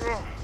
Ugh.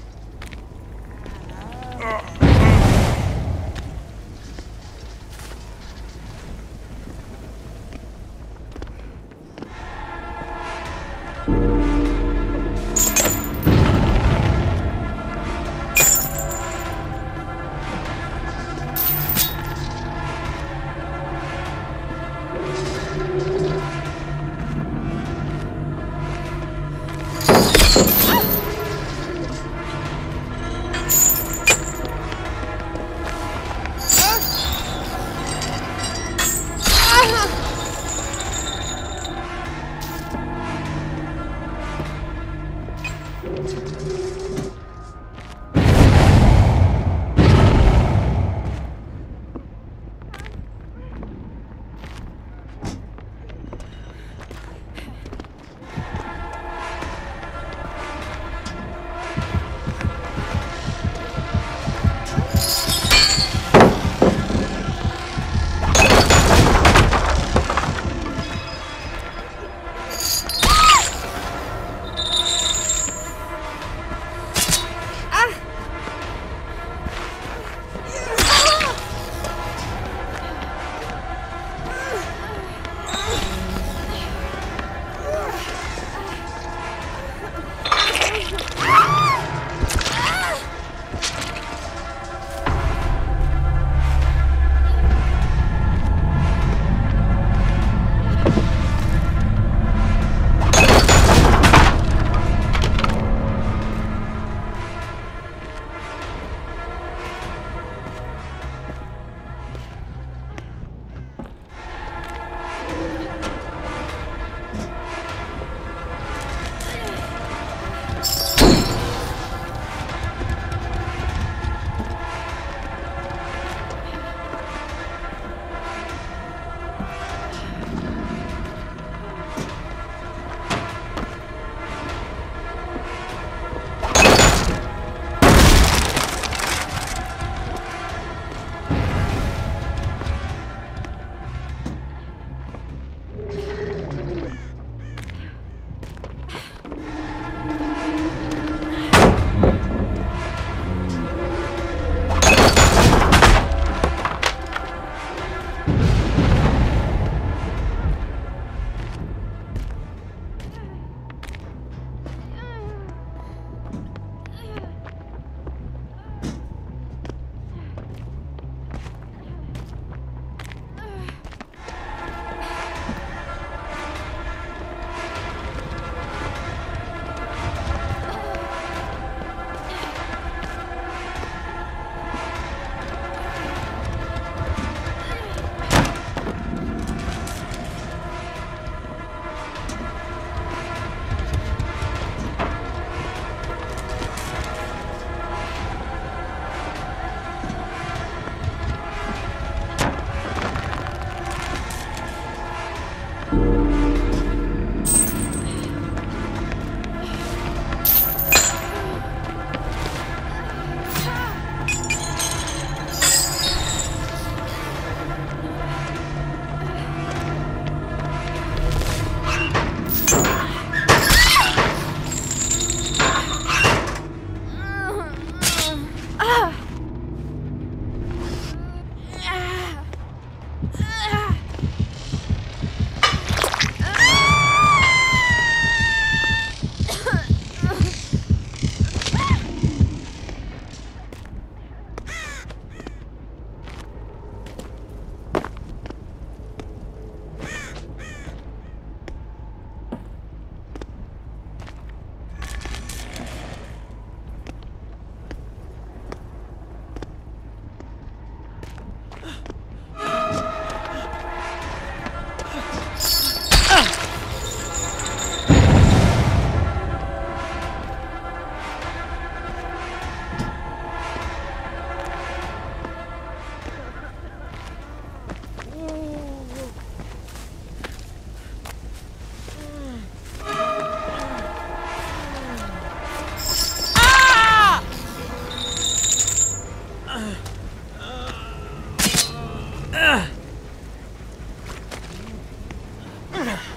Carter!